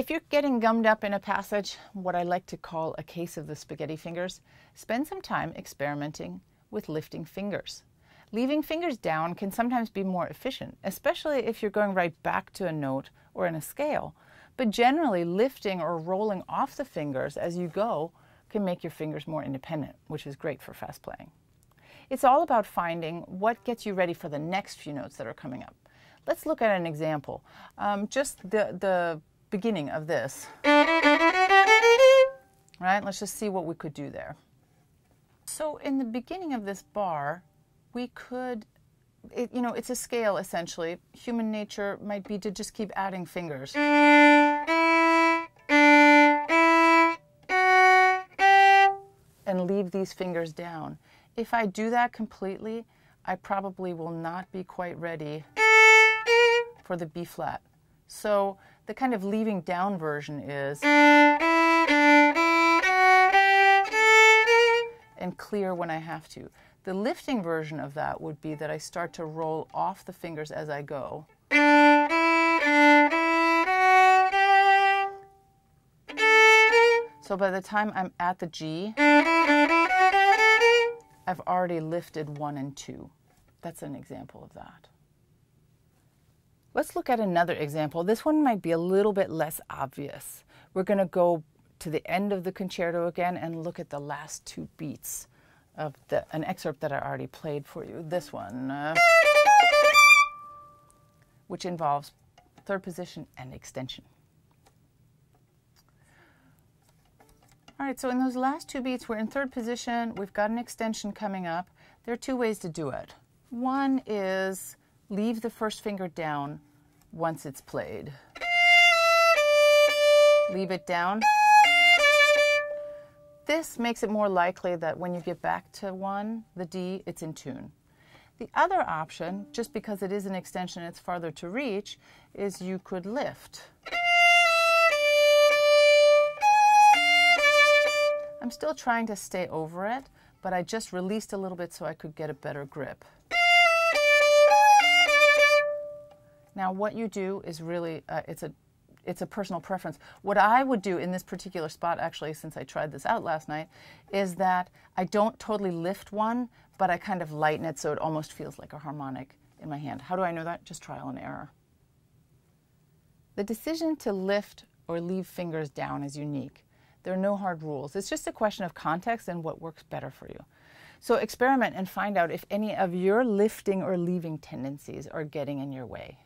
If you're getting gummed up in a passage, what I like to call a case of the spaghetti fingers, spend some time experimenting with lifting fingers. Leaving fingers down can sometimes be more efficient, especially if you're going right back to a note or in a scale. But generally, lifting or rolling off the fingers as you go can make your fingers more independent, which is great for fast playing. It's all about finding what gets you ready for the next few notes that are coming up. Let's look at an example. Um, just the, the beginning of this. Right, let's just see what we could do there. So in the beginning of this bar, we could, it, you know, it's a scale essentially. Human nature might be to just keep adding fingers. And leave these fingers down. If I do that completely, I probably will not be quite ready for the B flat. So the kind of leaving down version is and clear when I have to. The lifting version of that would be that I start to roll off the fingers as I go. So by the time I'm at the G, I've already lifted one and two. That's an example of that. Let's look at another example. This one might be a little bit less obvious. We're going to go to the end of the concerto again and look at the last two beats of the, an excerpt that I already played for you. This one, uh, which involves third position and extension. All right, so in those last two beats, we're in third position. We've got an extension coming up. There are two ways to do it. One is leave the first finger down once it's played. Leave it down. This makes it more likely that when you get back to one, the D, it's in tune. The other option, just because it is an extension and it's farther to reach, is you could lift. I'm still trying to stay over it, but I just released a little bit so I could get a better grip. Now, what you do is really, uh, it's a it's a personal preference. What I would do in this particular spot, actually, since I tried this out last night, is that I don't totally lift one, but I kind of lighten it so it almost feels like a harmonic in my hand. How do I know that? Just trial and error. The decision to lift or leave fingers down is unique. There are no hard rules. It's just a question of context and what works better for you. So experiment and find out if any of your lifting or leaving tendencies are getting in your way.